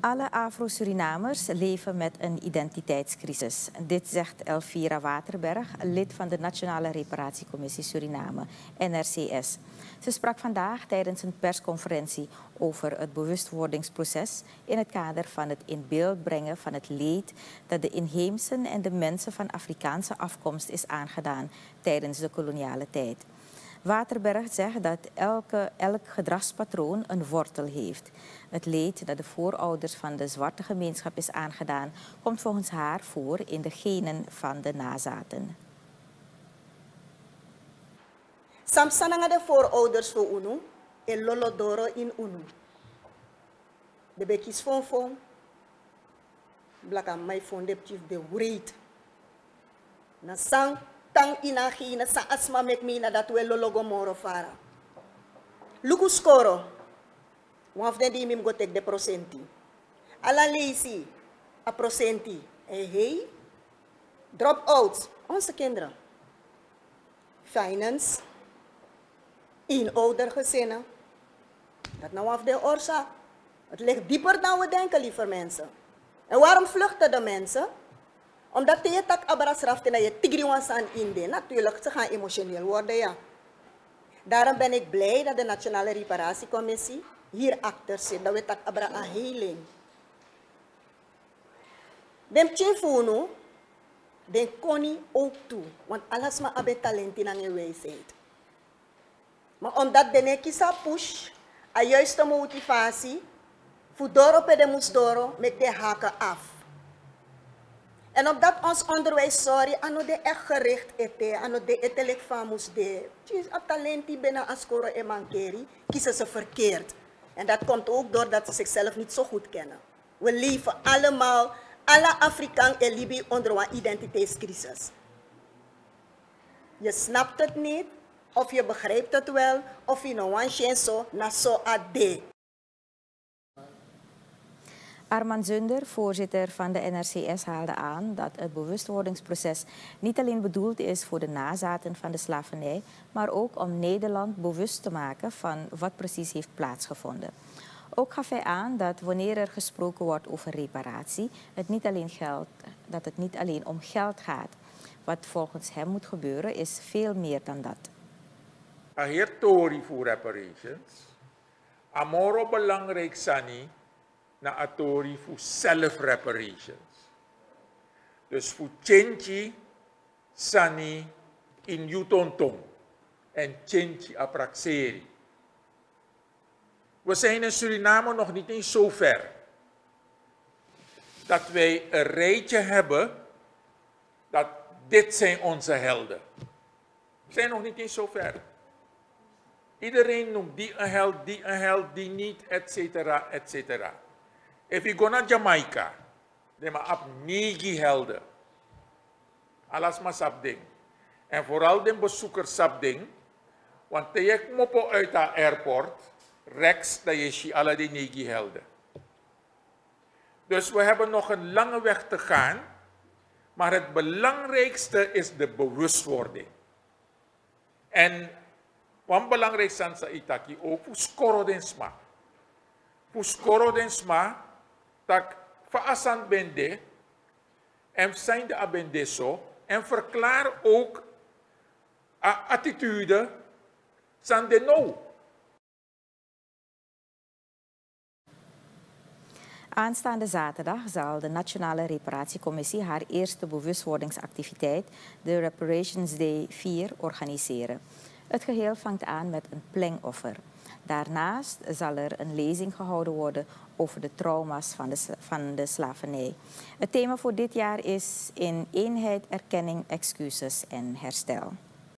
Alle Afro-Surinamers leven met een identiteitscrisis. Dit zegt Elvira Waterberg, lid van de Nationale Reparatiecommissie Suriname, NRCS. Ze sprak vandaag tijdens een persconferentie over het bewustwordingsproces in het kader van het in beeld brengen van het leed dat de inheemsen en de mensen van Afrikaanse afkomst is aangedaan tijdens de koloniale tijd. Waterberg zegt dat elke, elk gedragspatroon een wortel heeft. Het leed dat de voorouders van de zwarte gemeenschap is aangedaan, komt volgens haar voor in de genen van de nazaten. Samsananga de voorouders voor UNU en Lolodoro in UNU. De bekis fon fon, blaka fon de de wreed. Na sang tang ina na sa asma mek mina dat we lologo moro fara. Lukus koro, of them di mim go tek de procenti. Ala leisi, a procenti. E hey, drop outs, onze kinderen. Finance, in oudergezinnen. Dat nou af de oorzaak. Het ligt dieper dan we denken, lieve mensen. En waarom vluchten de mensen? Omdat je tak abras raft en je tigriwansan inde. Natuurlijk, ze gaan emotioneel worden, ja. Daarom ben ik blij dat de Nationale Reparatiecommissie hier achter zit. Dat we tak abra een healing. Dem chifunu, den koni ook toe. Want alles maar abe talent in aan je wijsheid. Maar omdat de nekisa push, a juiste motivatie, voor dorp de moestoro, met de haken af. En omdat ons onderwijs, sorry, ano de echt gericht ete, ano de etelek famus de, is a talenti binnen askoro en mankeri, kiezen ze verkeerd. En dat komt ook doordat ze zichzelf niet zo goed kennen. We leven allemaal, alle Afrikaan en Libië onder een identiteitscrisis. Je snapt het niet, of je begrijpt het wel, of je no one zo na zo ade. Arman Zunder, voorzitter van de NRCS, haalde aan dat het bewustwordingsproces niet alleen bedoeld is voor de nazaten van de slavernij, maar ook om Nederland bewust te maken van wat precies heeft plaatsgevonden. Ook gaf hij aan dat wanneer er gesproken wordt over reparatie, het niet alleen geld, dat het niet alleen om geld gaat. Wat volgens hem moet gebeuren is veel meer dan dat. Een Tori voor reparations. Amoro belangrijk sani na atori voor self-reparations. Dus voor Chenchi, Sani, in Yutontong en Chenchi Apraxeri. We zijn in Suriname nog niet eens zo ver dat wij een rijtje hebben dat dit zijn onze helden. We zijn nog niet eens zo ver. Iedereen noemt die een held, die een held, die niet, et cetera, et cetera. If you go naar Jamaica, dan maar op negi helden. Alles maar. En vooral de bezoekers sabding. Want je mopo uit het airport, Rex, dat je alle die negi helden. Dus we hebben nog een lange weg te gaan. Maar het belangrijkste is de bewustwording. En wat belangrijk is aan Itaki ook voor scoren den sma. Voor scoren tak faasan bende en zijn de abendeso en verklaar ook attitude san de no. Aanstaande zaterdag zal de Nationale Reparatiecommissie haar eerste bewustwordingsactiviteit, de Reparations Day 4, organiseren. Het geheel vangt aan met een plengoffer. Daarnaast zal er een lezing gehouden worden over de trauma's van de, van de slavernij. Het thema voor dit jaar is in eenheid, erkenning, excuses en herstel.